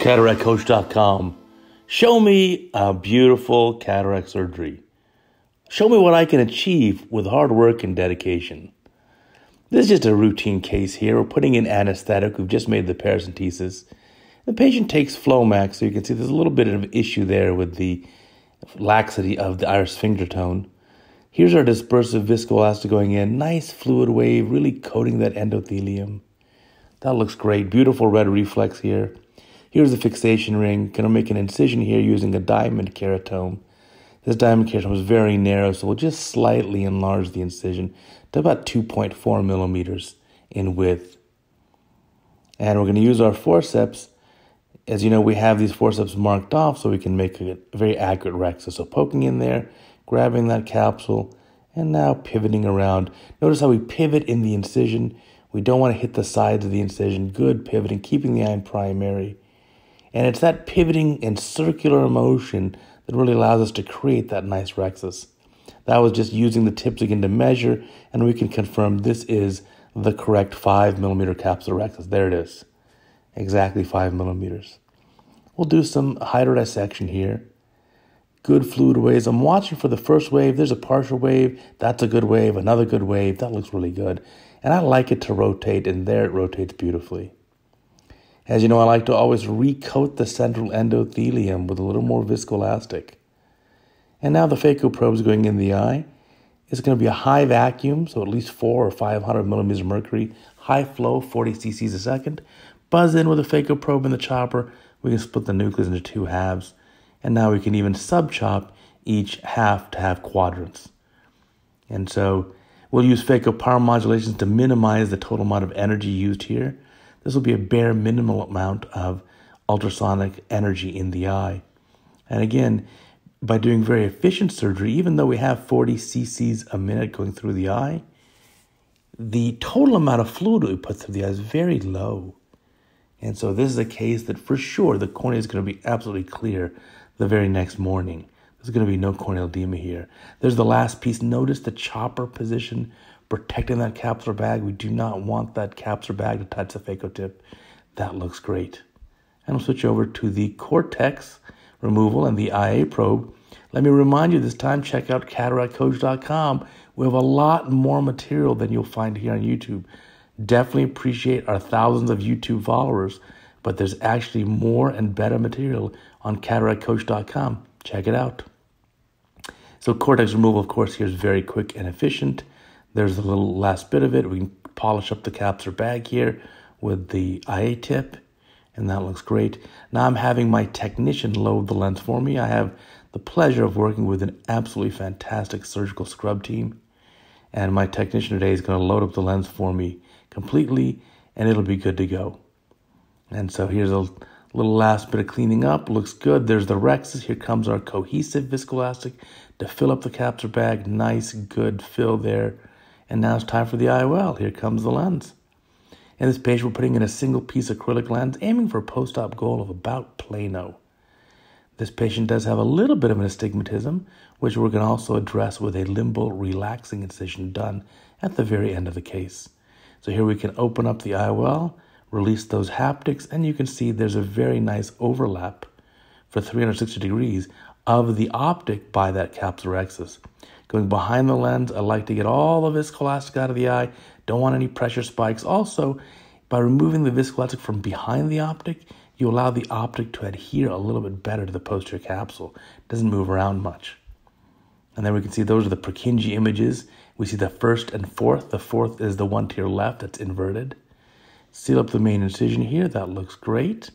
cataractcoach.com. Show me a beautiful cataract surgery. Show me what I can achieve with hard work and dedication. This is just a routine case here. We're putting in anesthetic. We've just made the paracentesis. The patient takes Flomax, so you can see there's a little bit of issue there with the laxity of the iris finger tone. Here's our dispersive viscoelastic going in. Nice fluid wave, really coating that endothelium. That looks great. Beautiful red reflex here. Here's the fixation ring. Gonna make an incision here using a diamond keratome. This diamond keratome is very narrow, so we'll just slightly enlarge the incision to about 2.4 millimeters in width. And we're gonna use our forceps. As you know, we have these forceps marked off so we can make a very accurate rhexis. So poking in there, grabbing that capsule, and now pivoting around. Notice how we pivot in the incision. We don't want to hit the sides of the incision. Good pivoting, keeping the eye primary. And it's that pivoting and circular motion that really allows us to create that nice rhexis. That was just using the tips again to measure, and we can confirm this is the correct 5 millimeter capsular rhexis. There it is. Exactly 5 millimeters. We'll do some hydrodissection here. Good fluid waves. I'm watching for the first wave. There's a partial wave. That's a good wave. Another good wave. That looks really good. And I like it to rotate, and there it rotates beautifully. As you know, I like to always recoat the central endothelium with a little more viscoelastic. And now the phaco probe is going in the eye. It's going to be a high vacuum, so at least four or 500 millimeters of mercury, high flow, 40 cc's a second. Buzz in with a phaco probe in the chopper. We can split the nucleus into two halves. And now we can even sub-chop each half to have quadrants. And so we'll use phaco power modulations to minimize the total amount of energy used here. This will be a bare minimal amount of ultrasonic energy in the eye. And again, by doing very efficient surgery, even though we have 40 cc's a minute going through the eye, the total amount of fluid we put through the eye is very low. And so this is a case that for sure the cornea is going to be absolutely clear the very next morning. There's going to be no corneal edema here. There's the last piece. Notice the chopper position protecting that capsular bag. We do not want that capsular bag to touch the phaco tip. That looks great. And we'll switch over to the cortex removal and the IA probe. Let me remind you this time, check out cataractcoach.com. We have a lot more material than you'll find here on YouTube. Definitely appreciate our thousands of YouTube followers, but there's actually more and better material on cataractcoach.com. Check it out. So cortex removal, of course, here is very quick and efficient. There's a little last bit of it. We can polish up the capsular bag here with the IA tip, and that looks great. Now I'm having my technician load the lens for me. I have the pleasure of working with an absolutely fantastic surgical scrub team, and my technician today is going to load up the lens for me completely, and it'll be good to go. And so here's a little last bit of cleaning up. Looks good. There's the rhexis. Here comes our cohesive viscoelastic to fill up the capsular bag. Nice, good fill there. And now it's time for the IOL. Here comes the lens. In this patient, we're putting in a single piece acrylic lens, aiming for a post-op goal of about plano. This patient does have a little bit of an astigmatism, which we're going to also address with a limbal relaxing incision done at the very end of the case. So here we can open up the IOL, release those haptics, and you can see there's a very nice overlap for 360 degrees of the optic by that capsular rhexis. Going behind the lens, I like to get all the viscoelastic out of the eye. Don't want any pressure spikes. Also, by removing the viscoelastic from behind the optic, you allow the optic to adhere a little bit better to the posterior capsule. It doesn't move around much. And then we can see those are the Purkinje images. We see the first and fourth. The fourth is the one to your left that's inverted. Seal up the main incision here. That looks great.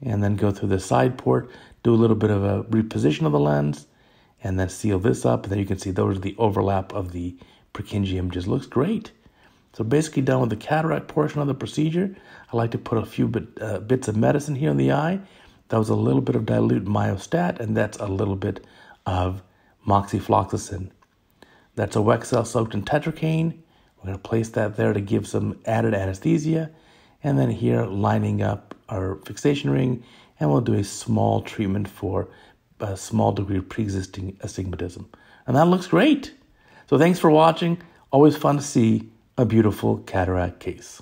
And then go through the side port, do a little bit of a reposition of the lens, and then seal this up. And then you can see those are the overlap of the Purkinje images. Looks great. So basically done with the cataract portion of the procedure. I like to put a few bit, uh, bits of medicine here in the eye. That was a little bit of dilute Miostat, and that's a little bit of moxifloxacin. That's a Weck-Cel soaked in tetracaine. We're going to place that there to give some added anesthesia. And then here, lining up our fixation ring, and we'll do a small treatment for a small degree of pre-existing astigmatism. And that looks great. So thanks for watching. Always fun to see a beautiful cataract case.